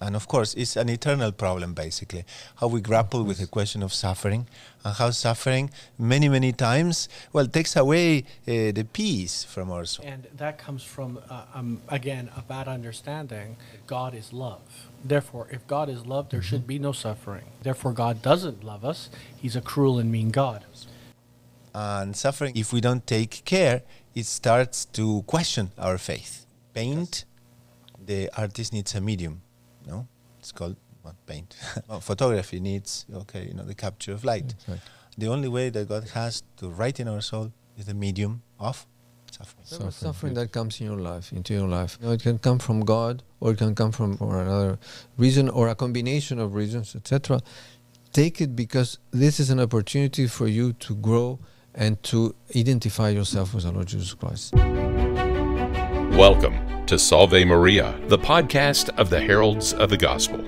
And of course, it's an eternal problem, basically. How we grapple with the question of suffering and how suffering, many, many times, well, takes away uh, the peace from our soul. And that comes from, uh, um, again, a bad understanding. God is love. Therefore, if God is love, there should be no suffering. Therefore, God doesn't love us. He's a cruel and mean God. And suffering, if we don't take care, it starts to question our faith. Paint, the artist needs a medium, no? It's called what, paint. well, photography needs, okay, you know, the capture of light. Right. The only way that God has to write in our soul is the medium of suffering. Suffering, suffering that comes in your life, into your life. You know, it can come from God, or it can come from for another reason, or a combination of reasons, etc. Take it because this is an opportunity for you to grow and to identify yourself with the Lord Jesus Christ. Welcome to Salve Maria, the podcast of the Heralds of the Gospel.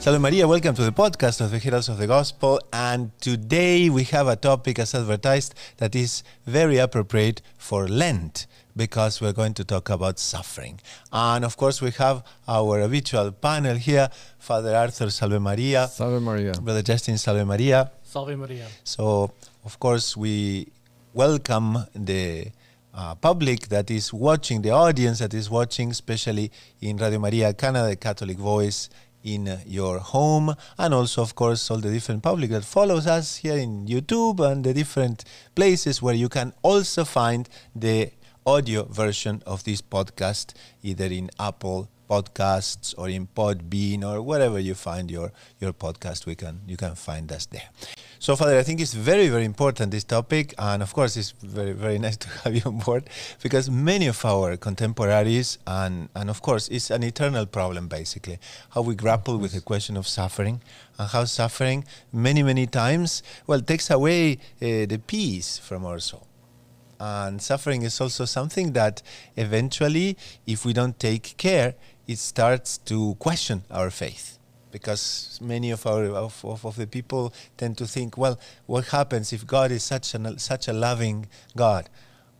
Salve Maria, welcome to the podcast of the Heralds of the Gospel. And today we have a topic, as advertised, that is very appropriate for Lent because we're going to talk about suffering. And of course, we have our habitual panel here Father Arthur Salve Maria, Salve Maria. Brother Justin Salve Maria. Salve Maria. So, of course, we welcome the uh, public that is watching, the audience that is watching, especially in Radio Maria Canada, Catholic Voice in uh, your home, and also, of course, all the different public that follows us here in YouTube and the different places where you can also find the audio version of this podcast, either in Apple podcasts or in Podbean or wherever you find your your podcast we can you can find us there so father i think it's very very important this topic and of course it's very very nice to have you on board because many of our contemporaries and and of course it's an eternal problem basically how we grapple with the question of suffering and how suffering many many times well takes away uh, the peace from our soul. And suffering is also something that eventually if we don't take care it starts to question our faith because many of our of, of, of the people tend to think well what happens if god is such an such a loving god?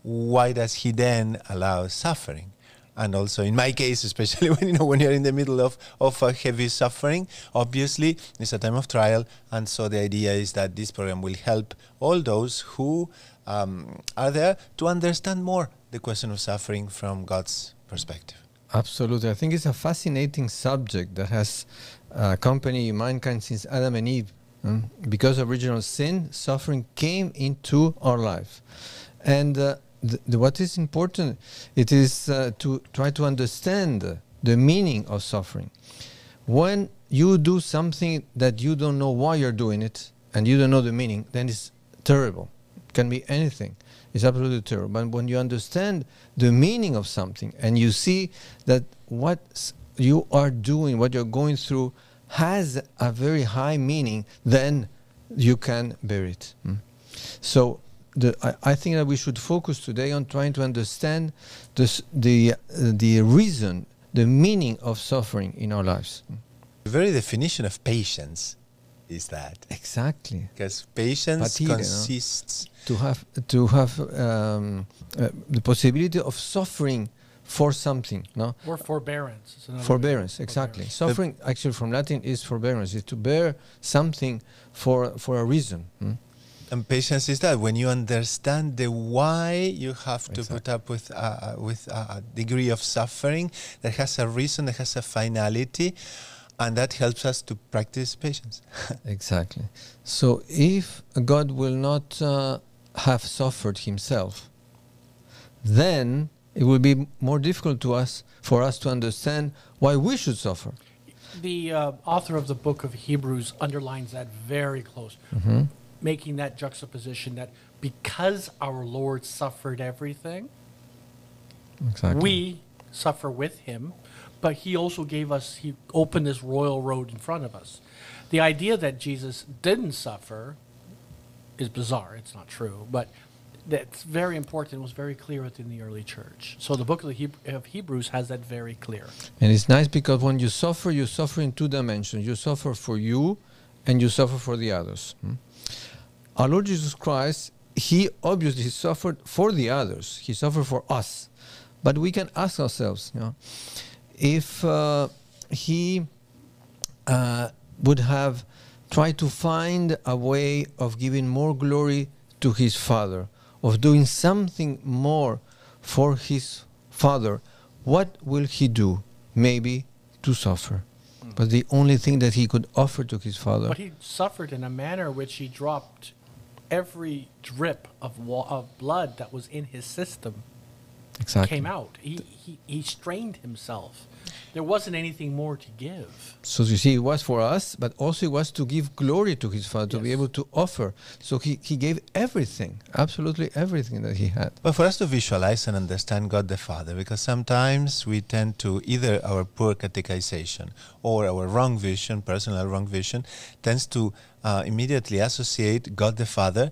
Why does he then allow suffering? And also in my case especially when you know when you're in the middle of of a heavy suffering obviously it's a time of trial. And so the idea is that this program will help all those who um, are there to understand more the question of suffering from god's perspective. Absolutely. I think it's a fascinating subject that has uh, accompanied mankind since Adam and Eve. mm. Because of original sin, suffering came into our life. And uh, what is important, it is uh, to try to understand the meaning of suffering. When you do something that you don't know why you're doing it and you don't know the meaning, then it's terrible. It can be anything. It's absolutely terrible. But when you understand the meaning of something and you see that what you are doing, what you're going through, has a very high meaning, then you can bear it. mm. So the, I, I think that we should focus today on trying to understand this, the, uh, the reason, the meaning of suffering in our lives. Mm. the very definition of patience is that Exactly. because patience Patire, no? consists to have to have um, uh, the possibility of suffering for something no Or forbearance. forbearance exactly Forbearance. suffering actually from latin is forbearance is to bear something for for a reason hmm? And patience is that when you understand the why you have to put up with uh, with a degree of suffering that has a reason, that has a finality, and that helps us to practice patience. exactly so if god will not uh, have suffered himself then it will be more difficult to us for us to understand why we should suffer The uh, author of the book of Hebrews underlines that very close, making that juxtaposition that because our Lord suffered everything, exactly we suffer with him, but he also gave us, he opened this royal road in front of us. The idea that Jesus didn't suffer is bizarre. It's not true, but that's very important. It was very clear within the early church. So the book of, the of Hebrews has that very clear. And it's nice because when you suffer, you suffer in two dimensions. You suffer for you and you suffer for the others. hmm? Our Lord Jesus Christ he obviously suffered for the others. He suffered for us. But we can ask ourselves, you know, if uh, he uh, would have tried to find a way of giving more glory to his father, of doing something more for his father, what will he do? Maybe to suffer. Hmm. But the only thing that he could offer to his father. But he suffered in a manner which he dropped every drip of, wa- of blood that was in his system exactly. came out. He, he, he strained himself. There wasn't anything more to give. So you see, it was for us, but also it was to give glory to his father, to be able to offer. So he, he gave everything, absolutely everything that he had. But for us to visualize and understand God the Father, because sometimes we tend to either our poor catechization or our wrong vision, personal wrong vision, tends to uh, immediately associate God the Father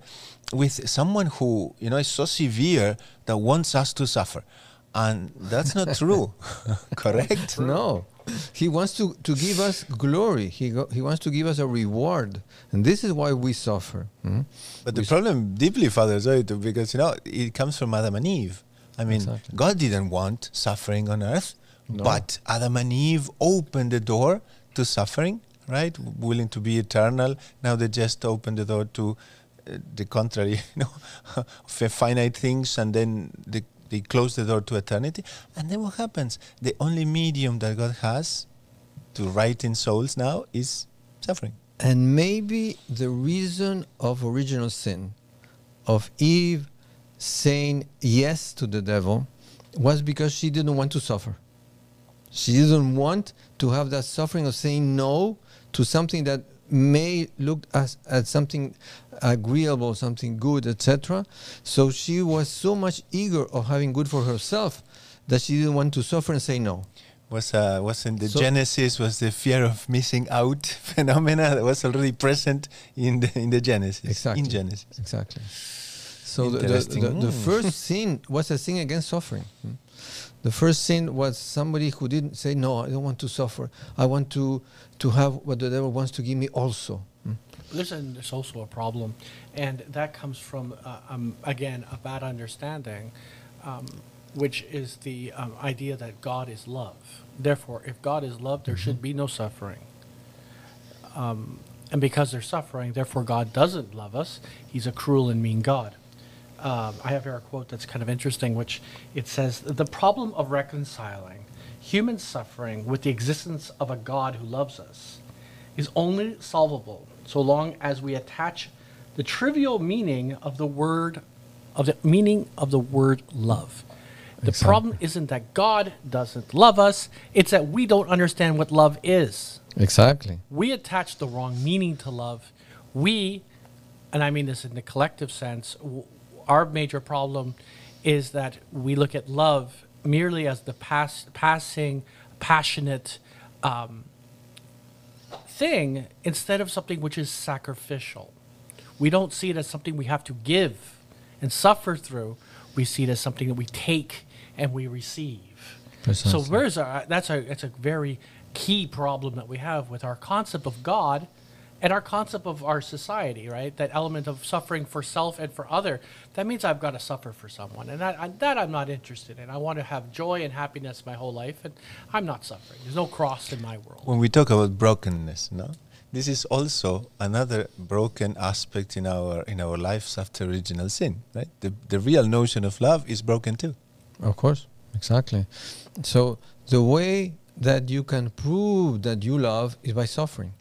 with someone who you know is so severe that wants us to suffer, and that's not true. Correct? No. He wants to, to give us glory. He, go, he wants to give us a reward. And this is why we suffer. hmm? But the We s- problem deeply, Father Zoito, because you know it comes from Adam and Eve. I mean, Exactly. God didn't want suffering on earth, No. but Adam and Eve opened the door to suffering, right? Willing to be eternal. Now they just opened the door to uh, the contrary, you know, of finite things, and then they, they close the door to eternity. And then what happens? The only medium that God has to write in souls now is suffering. And maybe the reason of original sin, of Eve saying yes to the devil, was because she didn't want to suffer. She didn't want to have that suffering of saying no to something that may look as, as something agreeable, something good, etc. So she was so much eager of having good for herself that she didn't want to suffer and say no. was uh, was in the So- Genesis was the fear of missing out phenomena that was already present in the in the Genesis. Exactly. In Genesis. Exactly. So the, the, Interesting. the, the Mm. first sin was a sin against suffering. mm. The first sin was somebody who didn't say, No, I don't want to suffer. I want to, to have what the devil wants to give me also. Listen, there's also a problem, and that comes from, uh, um, again, a bad understanding, um, which is the um, idea that God is love. Therefore, if God is love, there should be no suffering. Um, and because there's suffering, therefore God doesn't love us. He's a cruel and mean God. Um, I have here a quote that's kind of interesting, which it says The problem of reconciling human suffering with the existence of a God who loves us is only solvable so long as we attach the trivial meaning of the word of the meaning of the word love. The Exactly. problem isn't that God doesn't love us, it's that we don't understand what love is Exactly. we attach the wrong meaning to love. We, and I mean this in the collective sense, w- our major problem is that we look at love merely as the pass, passing, passionate um, thing instead of something which is sacrificial. We don't see it as something we have to give and suffer through. We see it as something that we take and we receive. So where's our, that's a that's a very key problem that we have with our concept of God and our concept of our society, right? That element of suffering for self and for other. That means I've got to suffer for someone, and that I, that I'm not interested in. I want to have joy and happiness my whole life, and I'm not suffering. There's no cross in my world. When we talk about brokenness, no, this is also another broken aspect in our in our lives after original sin. Right, the the real notion of love is broken too. Of course, exactly. So the way that you can prove that you love is by suffering.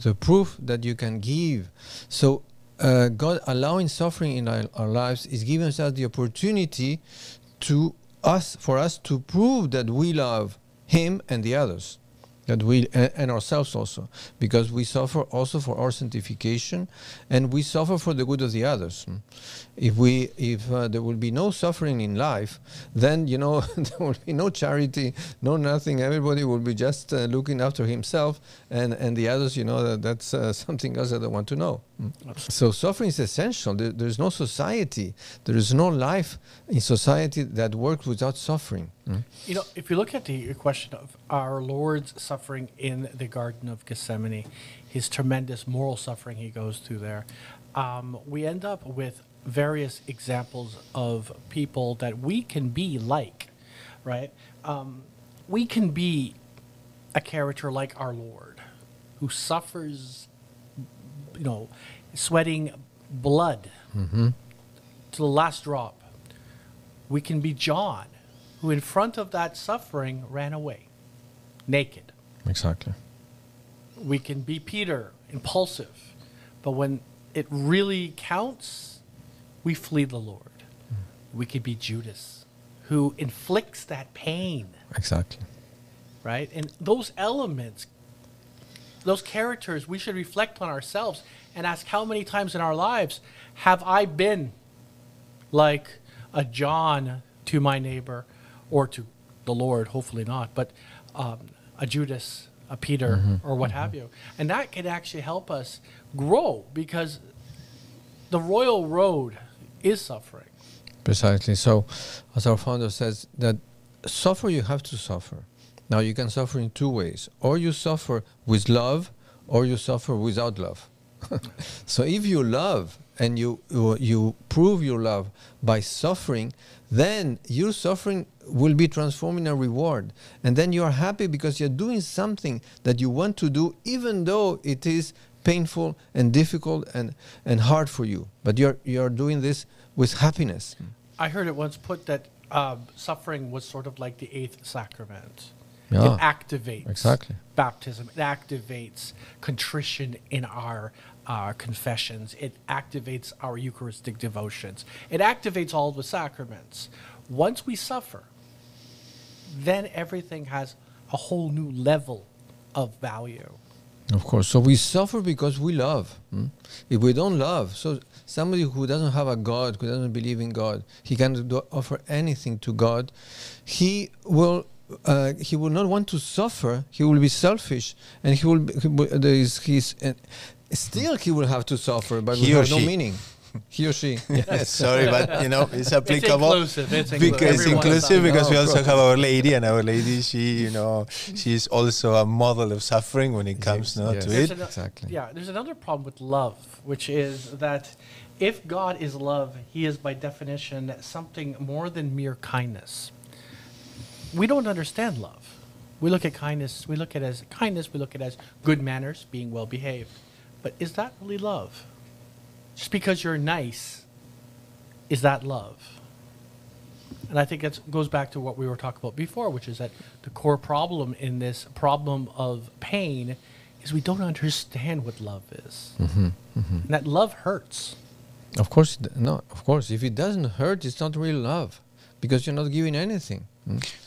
The proof that you can give. So uh, God allowing suffering in our, our lives is giving us the opportunity to us for us to prove that we love Him and the others. That we and, and ourselves also, because we suffer also for our sanctification, and we suffer for the good of the others. If we, if uh, there will be no suffering in life, then you know there will be no charity, no nothing. Everybody will be just uh, looking after himself, and and the others, you know, that that's uh, something else that they want to know. Mm. So suffering is essential. There, there's no society, there is no life in society that works without suffering. Mm. You know, if you look at the question of our Lord's suffering in the Garden of Gethsemane, his tremendous moral suffering he goes through there, um, we end up with various examples of people that we can be like, right? Um, we can be a character like our Lord, who suffers, you know, sweating blood to the last drop. We can be John, who in front of that suffering ran away, naked. Exactly. We can be Peter, impulsive, but when it really counts, we flee the Lord. We could be Judas, who inflicts that pain, Exactly. right? And those elements, those characters, we should reflect on ourselves and ask how many times in our lives have I been like a John to my neighbor or to the Lord, hopefully not, but um, a Judas, a Peter, or what have you. And that could actually help us grow because the royal road is suffering. Precisely. So, as our founder says, that suffer you have to suffer. Now, you can suffer in two ways: or you suffer with love, or you suffer without love. so, if you love and you you- prove your love by suffering, then your suffering will be transformed in a reward, and then you are happy because you're doing something that you want to do, even though it is painful and difficult and, and hard for you. But you're you're doing this with happiness. I heard it once put that um, suffering was sort of like the eighth sacrament. Yeah. It activates Exactly. baptism. It activates contrition in our uh, confessions. It activates our Eucharistic devotions. It activates all the sacraments. Once we suffer, then everything has a whole new level of value. Of course. So we suffer because we love. hmm? If we don't love, so somebody who doesn't have a God, who doesn't believe in God, he can do, offer anything to God. He will. Uh, he will not want to suffer. He will be selfish, and he will. Be, he will there is his. Uh, still, he will have to suffer, but He with or no meaning. He or she. Yes. Sorry, but you know it's applicable. it's inclusive, it's inclu- because it's everyone inclusive because we No, of also have Our Lady, and Our Lady, she you know she's also a model of suffering when it comes now yes. to There's it. ano- Exactly. Yeah, there's another problem with love, which is that if God is love, he is by definition something more than mere kindness. We don't understand love. We look at kindness, we look at it as kindness, we look at it as good manners, being well behaved. But is that really love? Just because you're nice, is that love? And I think that goes back to what we were talking about before, which is that the core problem in this problem of pain is we don't understand what love is. Mm-hmm, And that love hurts. Of course, no. Of course, if it doesn't hurt, it's not real love, because you're not giving anything.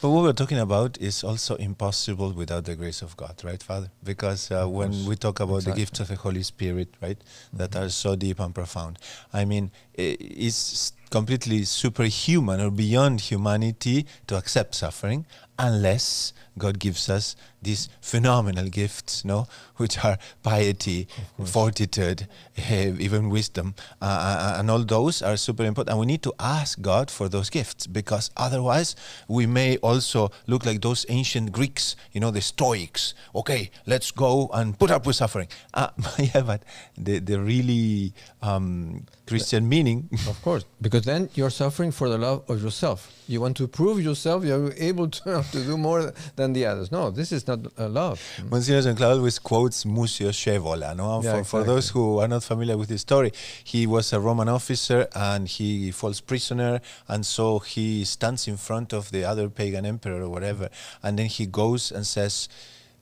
But what we're talking about is also impossible without the grace of God, right, Father? Because uh, when we talk about the gifts of the Holy Spirit, right, that are so deep and profound, I mean, it's completely superhuman or beyond humanity to accept suffering unless God gives us these phenomenal gifts, no, which are piety, fortitude, eh, even wisdom, uh, uh, and all those are super important. And we need to ask God for those gifts because otherwise we may also look like those ancient Greeks, you know, the Stoics. Okay, let's go and put up with suffering. Uh, yeah, but the the really um, Christian meaning. Of course, because then you're suffering for the love of yourself. You want to prove yourself you're able to, to do more than the others. No, this is not uh, love. Monsignor St. Cloud always quotes Musio Scevola. No? Yeah, for, for those who are not familiar with his story, he was a Roman officer and he falls prisoner, and so he stands in front of the other pagan emperor or whatever, and then he goes and says,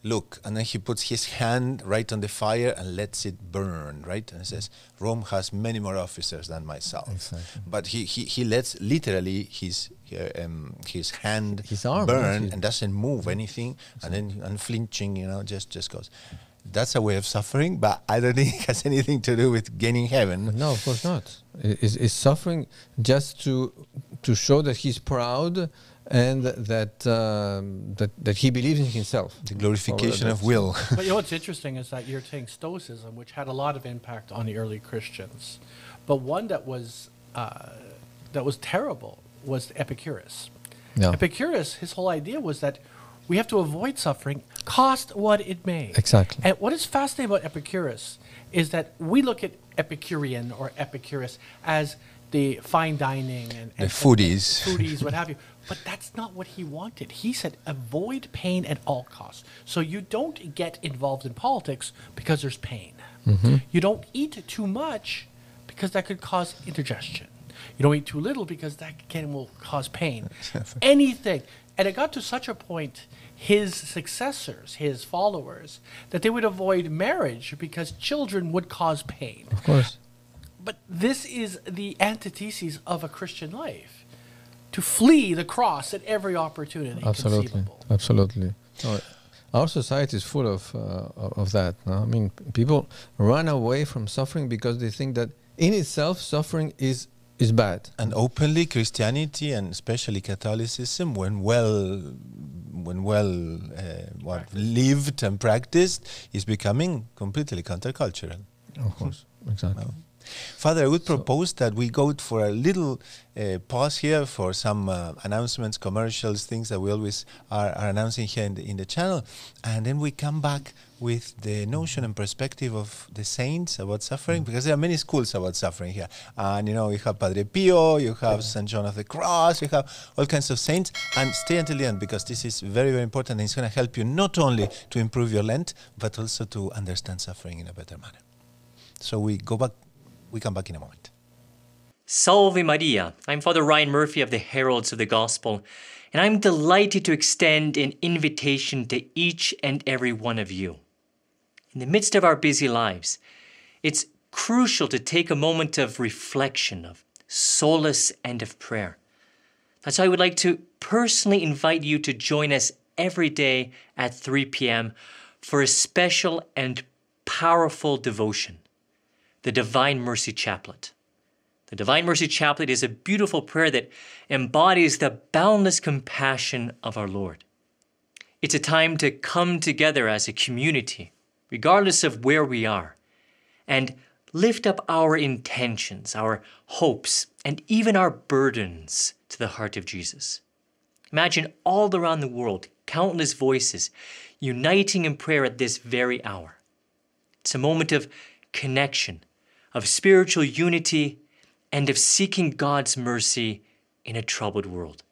Look, and then he puts his hand right on the fire and lets it burn, right? And says, Rome has many more officers than myself. Exactly. But he, he, he lets literally his uh, um, his hand His arm, burn and doesn't move anything and then unflinching you know just just goes that's a way of suffering but i don't think it has anything to do with gaining heaven No, of course not. Is is suffering just to to show that he's proud and that um, that that he believes in himself. the glorification of will but you know what's interesting is that you're saying Stoicism, which had a lot of impact on the early Christians, but one that was uh, that was terrible was Epicurus. Yeah. Epicurus, his whole idea was that we have to avoid suffering, cost what it may. Exactly. And what is fascinating about Epicurus is that we look at Epicurean or Epicurus as the fine dining and, The foodies. and foodies, what have you. But that's not what he wanted. He said avoid pain at all costs. So you don't get involved in politics because there's pain. Mm-hmm. You don't eat too much because that could cause indigestion. You don't eat too little because that can will cause pain. Anything. And it got to such a point, his successors, his followers, that they would avoid marriage because children would cause pain. Of course. But this is the antithesis of a Christian life to flee the cross at every opportunity. Absolutely. conceivable. Absolutely. No, our society is full of uh, of that. no? I mean, people run away from suffering because they think that in itself suffering is is bad. And openly, Christianity and especially Catholicism, when well, when well, uh, what lived and practiced, is becoming completely countercultural. Of course. Exactly. Father, I would propose that we go for a little uh, pause here for some uh, announcements, commercials, things that we always are, are announcing here in the, in the channel, and then we come back with the notion and perspective of the saints about suffering, because there are many schools about suffering here. And you know, you have Padre Pio, you have Saint John of the Cross, you have all kinds of saints. And stay until the end because this is very, very important, and it's going to help you not only to improve your Lent, but also to understand suffering in a better manner. So we go back. We come back in a moment. Salve Maria. I'm Father Ryan Murphy of the Heralds of the Gospel, and I'm delighted to extend an invitation to each and every one of you. In the midst of our busy lives, it's crucial to take a moment of reflection, of solace, and of prayer. That's why I would like to personally invite you to join us every day at 3 p.m. for a special and powerful devotion, the Divine Mercy Chaplet. The Divine Mercy Chaplet is a beautiful prayer that embodies the boundless compassion of our Lord. It's a time to come together as a community, regardless of where we are, and lift up our intentions, our hopes, and even our burdens to the heart of Jesus. Imagine all around the world, countless voices uniting in prayer at this very hour. It's a moment of connection, of spiritual unity, and of seeking God's mercy in a troubled world.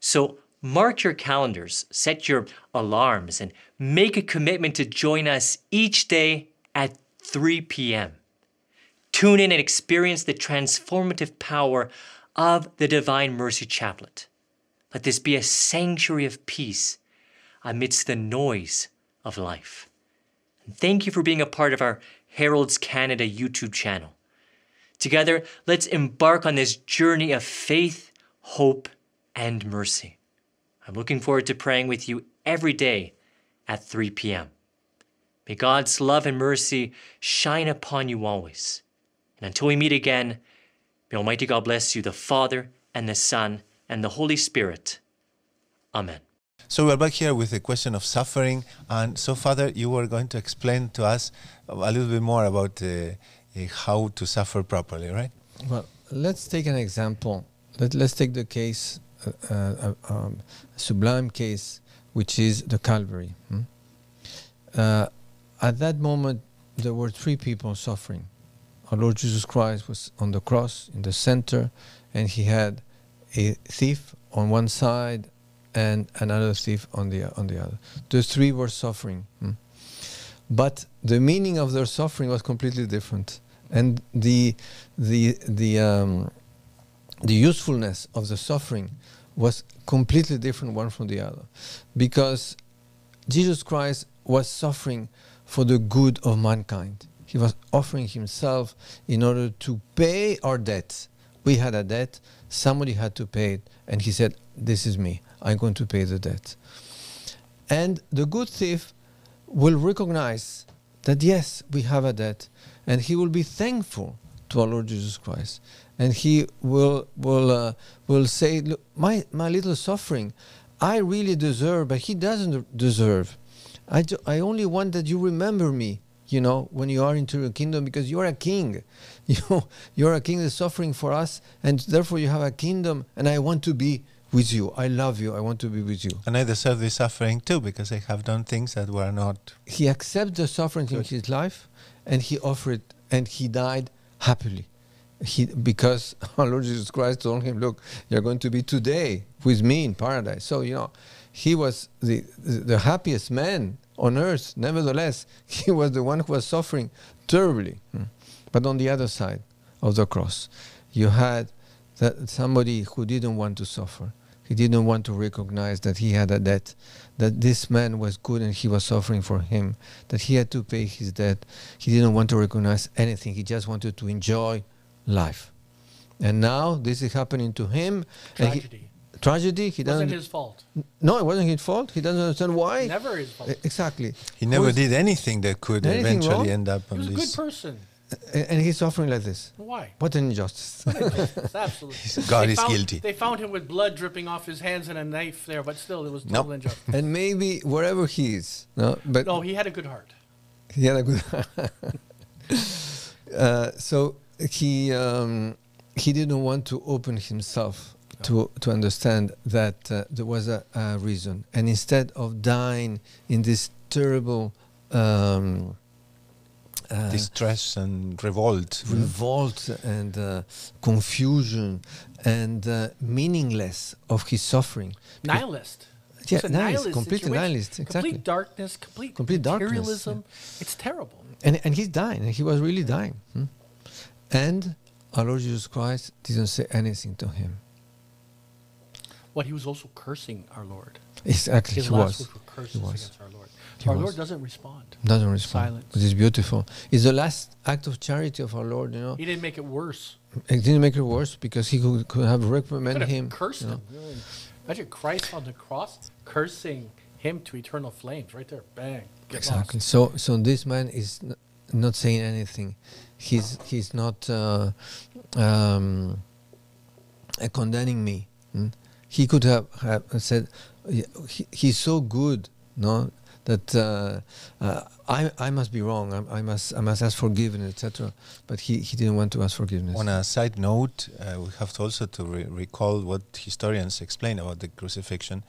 So mark your calendars, set your alarms, and make a commitment to join us each day at 3 p.m. Tune in and experience the transformative power of the Divine Mercy Chaplet. Let this be a sanctuary of peace amidst the noise of life. And thank you for being a part of our Heralds Canada YouTube channel. Together, let's embark on this journey of faith, hope, and mercy. I'm looking forward to praying with you every day at 3 p.m. May God's love and mercy shine upon you always. And until we meet again, may Almighty God bless you, the Father, and the Son, and the Holy Spirit. Amen. So we're back here with the question of suffering, and so Father, you were going to explain to us a little bit more about uh, uh, how to suffer properly, right? Well, let's take an example. Let, let's take the case, uh, uh, um, sublime case, which is the Calvary. hmm? Uh, at that moment, there were three people suffering. Our Lord Jesus Christ was on the cross in the center, and he had a thief on one side and another thief on the on the other. The three were suffering. hmm? But the meaning of their suffering was completely different, and the the the um, the usefulness of the suffering was completely different one from the other, because Jesus Christ was suffering for the good of mankind. He was offering himself in order to pay our debts. We had a debt, somebody had to pay it, and he said, This is me, I'm going to pay the debt. And the good thief will recognize that yes, we have a debt, and he will be thankful to our Lord Jesus Christ, and he will will uh, will say, "Look, my my little suffering, I really deserve, but he doesn't deserve. I ju- I only want that you remember me." You know, when you are into your kingdom, because you're a king, you know, you're a king that's suffering for us, and therefore you have a kingdom, and I want to be with you. I love you. I want to be with you. And I deserve this suffering too because I have done things that were not. he accepted the suffering in his life and he offered and he died happily he because our Lord Jesus Christ told him, "Look, you're going to be today with me in paradise." So you know, he was the the happiest man on earth. Nevertheless, he was the one who was suffering terribly. Hmm. But on the other side of the cross, you had that somebody who didn't want to suffer. He didn't want to recognize that he had a debt, that this man was good and he was suffering for him, that he had to pay his debt. He didn't want to recognize anything. He just wanted to enjoy life. And now this is happening to him. and he- Tragedy. tragedy. He It wasn't doesn't. his fault. no, it wasn't his fault. He doesn't understand why. Never his fault. Exactly. He never Who is- did anything that could Anything eventually wrong? end up On He on was a good this. person. A- And he's suffering like this. Why? What an injustice. It's absolutely. God They is found- guilty. They found him with blood dripping off his hands and a knife there, but still, it was total Nope. injustice. and maybe wherever he is, no, but No, he had a good heart. he had a good. uh, so he um, he didn't want to open himself to to understand that uh, there was a, a reason, and instead of dying in this terrible. Um, uh, Distress and revolt. revolt and uh, confusion and uh, meaningless of his suffering. Nihilist. Yeah, It's a nihilist, nihilist complete situation. nihilist, exactly. Complete darkness, complete, Complete darkness, materialism. It's terrible. And, and he's dying, and he was really dying. hmm? And our Lord Jesus Christ didn't say anything to him. What he was also cursing our Lord. Exactly, His he last was. words were curses He was. against our Lord. He our was. Lord doesn't respond. Doesn't respond. Silence. Which is beautiful. It's the last act of charity of our Lord, you know. He didn't make it worse. It didn't make it worse because he could, could have have him. cursed you know. him. Imagine Christ on the cross cursing him to eternal flames. Right there, bang. Exactly. lost. So, so this man is n- not saying anything. He's he's not uh, um, uh, condemning me. mm. He could have, have said, he, "He's so good, no, that uh, uh, I I must be wrong. I, I must I must ask forgiveness, etc." But he, he didn't want to ask forgiveness. On a side note, uh, we have to also to re- recall what historians explain about the crucifixion,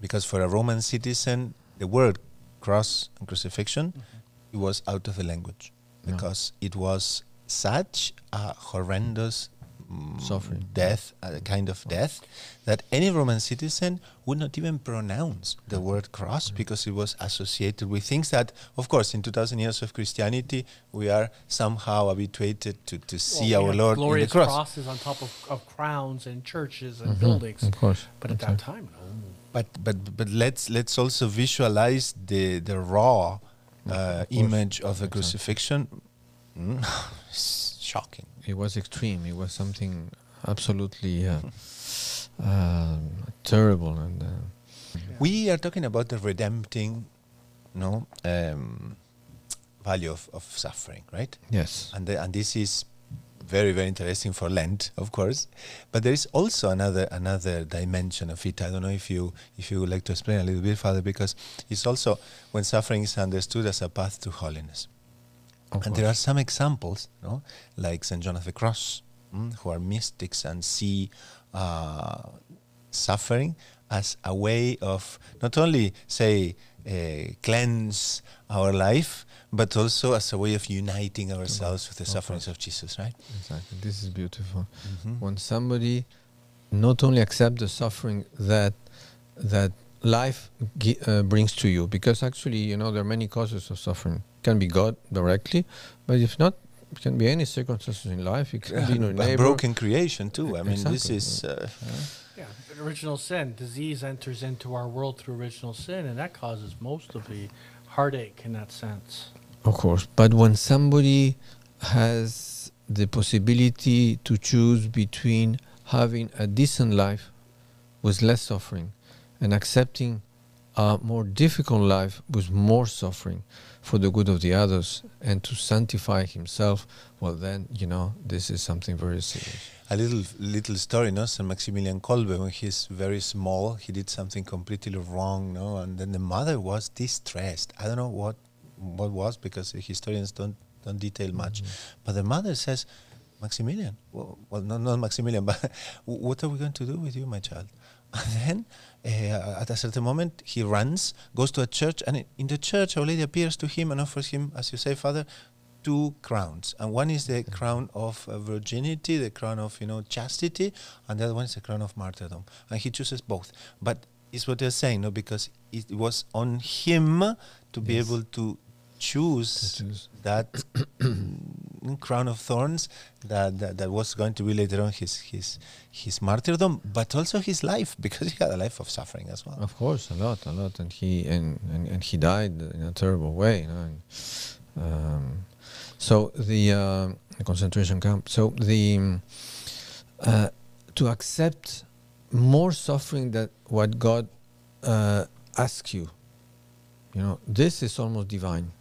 because for a Roman citizen, the word cross and crucifixion, it was out of the language, because it was such a horrendous mm, Suffering. death, a kind of death, that any Roman citizen would not even pronounce the word cross because it was associated with things that, of course, in 2000 years of Christianity, we are somehow habituated to, to see Well, we our have Lord in the cross. crosses on top of, of crowns and churches and Mhm, buildings. Of course. But at that time, no. But but but let's let's also visualize the the raw uh, image of the crucifixion. Mm, it's shocking. It was extreme. It was something absolutely uh, um, terrible and. Uh, We are talking about the redempting, no, um, value of, of suffering, right? Yes. And the, and this is very very interesting for Lent, of course. But there is also another another dimension of it. I don't know if you if you would like to explain a little bit, Father, because it's also when suffering is understood as a path to holiness. Of and there are some examples, no, like Saint John of the Cross, mm, who are mystics and see uh, suffering as a way of not only say uh, cleanse our life, but also as a way of uniting ourselves with the Of sufferings of Jesus, right? Exactly. This is beautiful. Mhm. When somebody not only accept the suffering that that life gi- uh, brings to you, because actually, you know, there are many causes of suffering. Can be God directly, but if not, it can be any circumstances in life. It can be your a neighbor. broken creation too. I mean, this is uh, Yeah, original sin. Disease enters into our world through original sin, and that causes most of the heartache in that sense. Of course, but when somebody has the possibility to choose between having a decent life with less suffering and accepting a more difficult life with more suffering for the good of the others and to sanctify himself, well, then, you know, this is something very serious. a little little story, no? Saint Maximilian Kolbe, when he's very small, he did something completely wrong, no? And then the mother was distressed. I don't know what what was because historians don't don't detail much, mm-hmm. but the mother says, Maximilian, well, well not not Maximilian, but what are we going to do with you, my child? And then, uh, at a certain moment, he runs, goes to a church, and in the church, Our Lady appears to him and offers him, as you say, Father, two crowns, and one is the crown of uh, virginity, the crown of you know chastity, and the other one is the crown of martyrdom, and he chooses both. But it's what they're saying, no, because it was on him to be able to choose, choose. that crown of thorns that, that that was going to be later on his his his martyrdom, but also his life because he had a life of suffering as well. Of course, a lot, a lot, and he and and, and he died in a terrible way. You know, and, um, so the, uh, the concentration camp. So the um, uh, to accept more suffering than what God uh, asks you. You know, this is almost divine.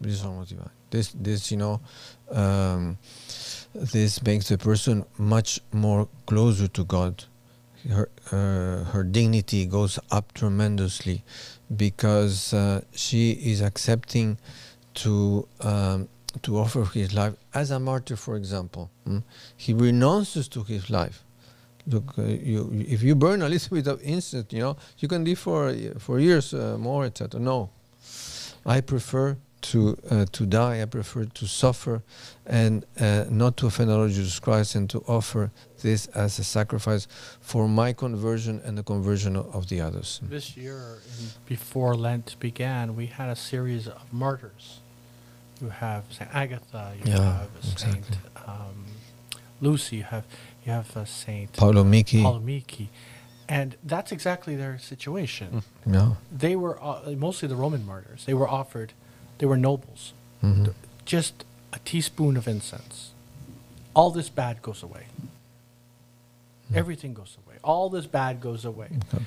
This is divine. This, this, you know, um, this makes the person much more closer to God. Her, uh, her dignity goes up tremendously because uh, she is accepting to um, to offer his life as a martyr, for example. mm. He renounces to his life. Look, uh, you- if you burn a little bit of incense, you know, you can live for for years uh, more, etc. No, I prefer to uh, to die. I prefer to suffer, and uh, not to offend our Lord Jesus Christ, and to offer this as a sacrifice for my conversion and the conversion of, the others. This year, before Lent began, we had a series of martyrs. You have Saint Agatha. You Yeah, have exactly. Saint um, Lucy. You have you have uh, Saint Paolo Miki, Palomiki, and that's exactly their situation. yeah, They were uh, mostly the Roman martyrs. They were offered. They were nobles. mhm. Just a teaspoon of incense. All this bad goes away. Everything goes away. All this bad goes away. Okay.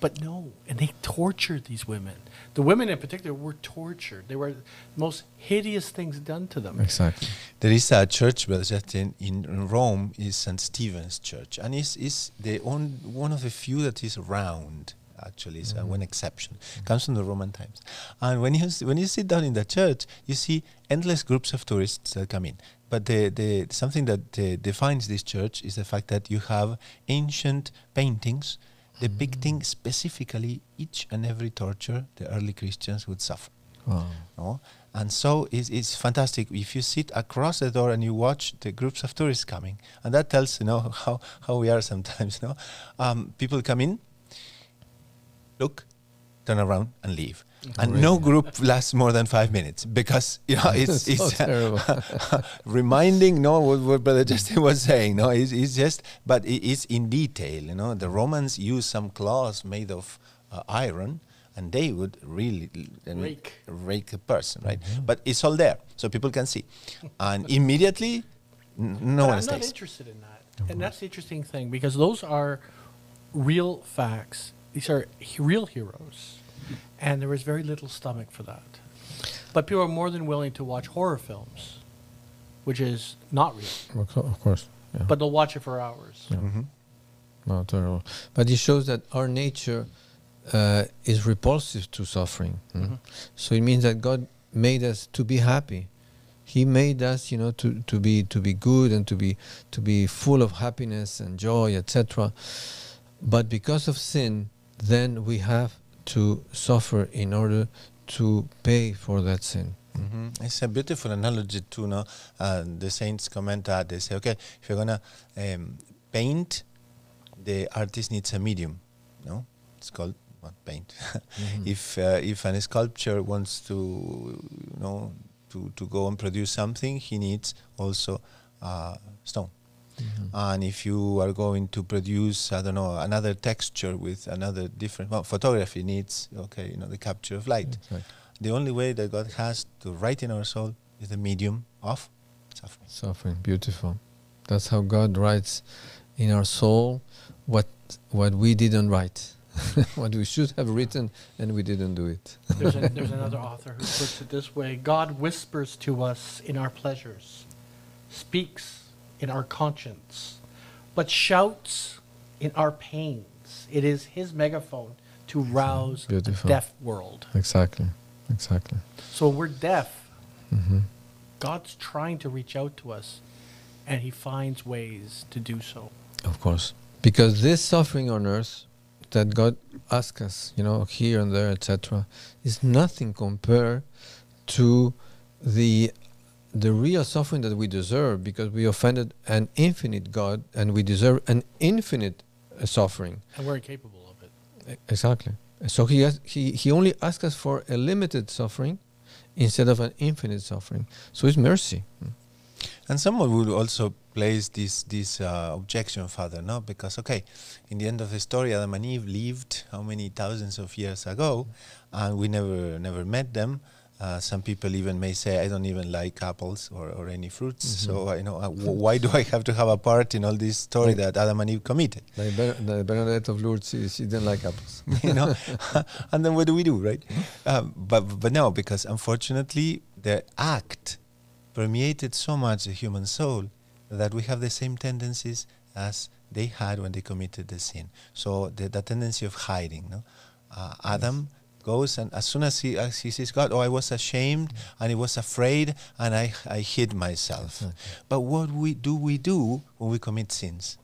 But no, and they tortured these women. The women in particular were tortured. They were the most hideous things done to them. exactly. There is a church, Brother Justin, in in Rome, is St. Stephen's Church, and it's, it's the on, one of the few that is round. Actually, it's uh, one exception. Comes from the Roman times, and when you when you sit down in the church, you see endless groups of tourists that come in. But the, the something that uh, defines this church is the fact that you have ancient paintings depicting specifically each and every torture the early Christians would suffer Wow. no? And so it's, it's fantastic if you sit across the door and you watch the groups of tourists coming, and that tells you know how, how we are sometimes. No, um, people come in, look, turn around and leave, and no group lasts more than five minutes because you know it's So it's terrible. reminding no what, what brother Justin was saying no it's, it's just but it is in detail you know the Romans used some claws made of uh, iron and they would really mean, Rake. rake a person right but it's all there so people can see and immediately n- no But one I'm not interested in that. And that's the interesting thing because those are real facts. These are he- real heroes. And there is very little stomach for that. But people are more than willing to watch horror films, which is not real. Of co- Of course. Yeah. But they'll watch it for hours. Mhm. No, terrible. But it shows that our nature uh, is repulsive to suffering. mm. So it means that God made us to be happy. He made us, you know, to, to be to be good and to be to be full of happiness and joy, etc. But because of sin, then we have to suffer in order to pay for that sin. Mhm. It's a beautiful analogy too. No, uh, the saints comment that they say, okay, if you're gonna um, paint, the artist needs a medium. No, it's called what paint. If uh, if an sculpture wants to, you know, to to go and produce something, he needs also uh, stone. And if you are going to produce, I don't know, another texture with another different, well, photography needs, okay, you know, the capture of light. Exactly. The only way that God has to write in our soul is the medium of suffering. Suffering, beautiful. That's how God writes in our soul what what we didn't write, what we should have written and we didn't do it. There's, a, there's another author who puts it this way God whispers to us in our pleasures, speaks in our conscience, but shouts in our pains. It is his megaphone to rouse Beautiful. a deaf world. Exactly, exactly. So we're deaf, hmm God's trying to reach out to us, and he finds ways to do so. Of course, because this suffering on earth that God asks us, you know, here and there, etc., is nothing compared to the the real suffering that we deserve because we offended an infinite God and we deserve an infinite uh, suffering. And we're incapable of it. Exactly. So he has, he he only asks us for a limited suffering instead of an infinite suffering. So it's mercy. And someone would also place this this uh, objection, Father, no? Because okay, in the end of the story, Adam and Eve lived how many thousands of years ago, and we never never met them. Uh, some people even may say, I don't even like apples or, or any fruits. So I know uh, w- why do I have to have a part in all this story that Adam and Eve committed? Like Ber- the Bernadette of Lourdes, she, she didn't like apples. you know and then what do we do right um, but but no because unfortunately the act permeated so much the human soul that we have the same tendencies as they had when they committed the sin so the, the tendency of hiding no uh, adam goes and as soon as he as he sees god oh i was ashamed and he was afraid and i i hid myself but what we do we do when we commit sins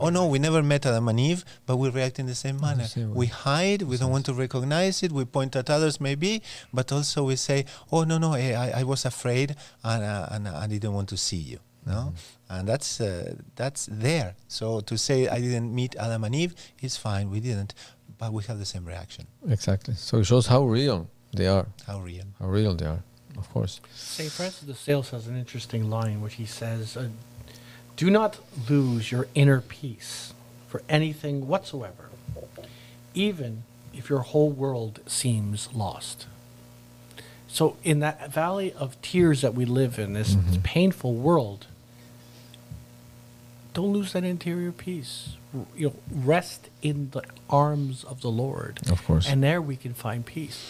Oh no, we never met Adam and Eve, but we react in the same manner. same we hide, we don't want to recognize it, we point at others maybe, but also we say, oh no, no, I, I- I was afraid and, uh, and uh, I didn't want to see you. No? And that's, uh, that's there. So to say I didn't meet Adam and Eve is fine, we didn't, but we have the same reaction. Exactly. So it shows how real they are. How real. How real they are, of course. St. Francis de Sales has an interesting line which he says, uh, Do not lose your inner peace for anything whatsoever, even if your whole world seems lost. So, in that valley of tears that we live in, this, this painful world, don't lose that interior peace. R- You know, rest in the arms of the Lord, Of course. and there we can find peace.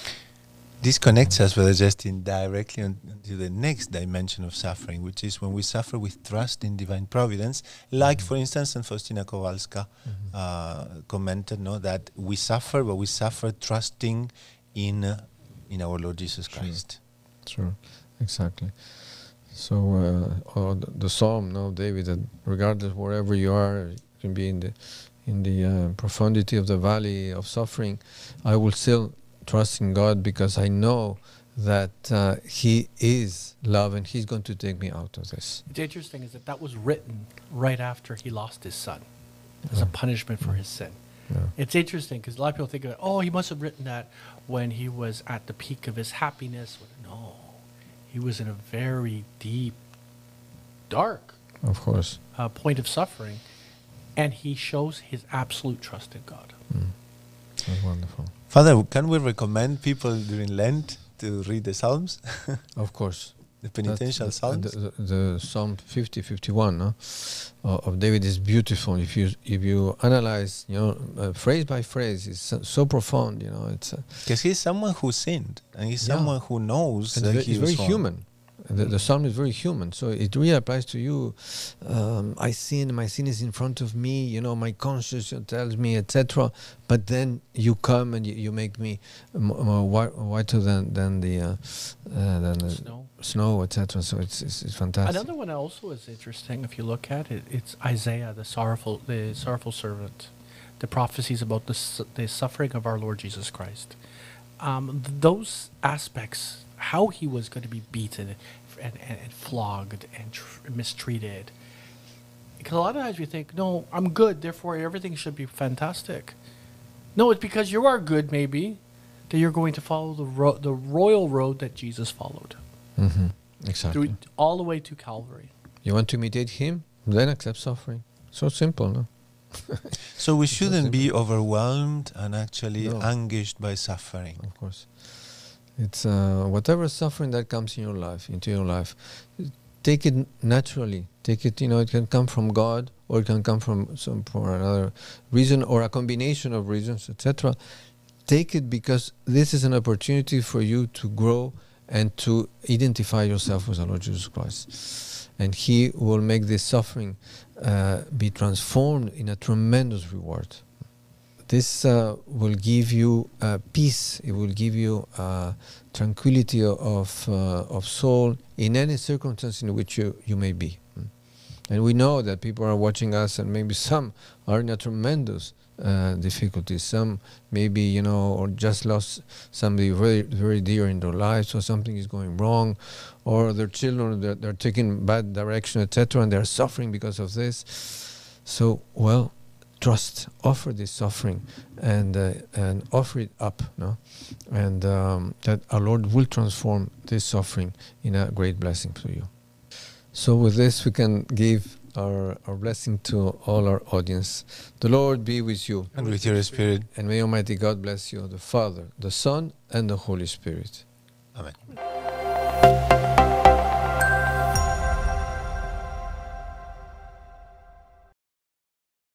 This connects us, Brother Justin, directly on, to the next dimension of suffering, which is when we suffer with trust in divine providence. Like, for instance, St. Faustina Kowalska uh, commented, no, that we suffer, but we suffer trusting in uh, in our Lord Jesus Christ. Sure, exactly. So, uh, the, the Psalm, no, David, that regardless wherever you are, you can be in the in the uh, profundity of the valley of suffering, I will still trust in God because I know that uh, He is love and He's going to take me out of this. It's interesting is that that was written right after he lost his son as a punishment for his sin. Yeah. It's interesting because a lot of people think, of, oh, he must have written that when he was at the peak of his happiness. No, he was in a very deep, dark Of course. uh, point of suffering, and he shows his absolute trust in God. That's wonderful. Father, can we recommend people during Lent to read the Psalms, Of course. the penitential That's- Psalms? The, the, the Psalm 50, 51 no? of of David is beautiful. If you if you analyze, you know, uh, phrase by phrase, it's so, so profound. You know, it's uh, Because he's someone who sinned, and he's Yeah. someone who knows and that it's, ve- he was very wrong. human. The, the psalm is very human, so it really applies to you. Um, I sin, my sin is in front of me. You know, my conscience tells me, etc. But then you come and you, you make me more whi- whiter than than the uh, uh, than the Snow. snow, etc. So it's, it's it's fantastic. Another one also is interesting if you look at it. It's Isaiah, the sorrowful, the sorrowful servant, the prophecies about the the suffering of our Lord Jesus Christ. Um, th- those aspects, how he was going to be beaten and, and, and flogged and tr- mistreated. Because a lot of times we think, no, I'm good, therefore everything should be fantastic. No, it's because you are good, maybe, that you're going to follow the ro- the royal road that Jesus followed, hmm Exactly. through all the way to Calvary. You want to imitate him? Then accept suffering. So simple, no? So we shouldn't be overwhelmed and actually No. anguished by suffering. Of course. It's uh, whatever suffering that comes in your life, into your life, take it naturally. Take it, you know, it can come from God or it can come from some for another reason or a combination of reasons, etc. Take it because this is an opportunity for you to grow and to identify yourself with the Lord Jesus Christ. And He will make this suffering uh, be transformed in a tremendous reward this uh, will give you uh, peace. It will give you uh, tranquility of uh, of soul in any circumstance in which you, you may be. Mm. And we know that people are watching us, and maybe some are in a tremendous uh, difficulties. Some maybe you know, or just lost somebody very very dear in their lives, or something is going wrong, or their children they're, they're taking bad direction, etc., and they're suffering because of this. So well, trust, offer this suffering, and uh, and offer it up, no, and um, that our Lord will transform this suffering in a great blessing to you. So with this, we can give our, our blessing to all our audience. The Lord be with you, And with your spirit. and may Almighty God bless you, the Father, the Son, and the Holy Spirit. Amen.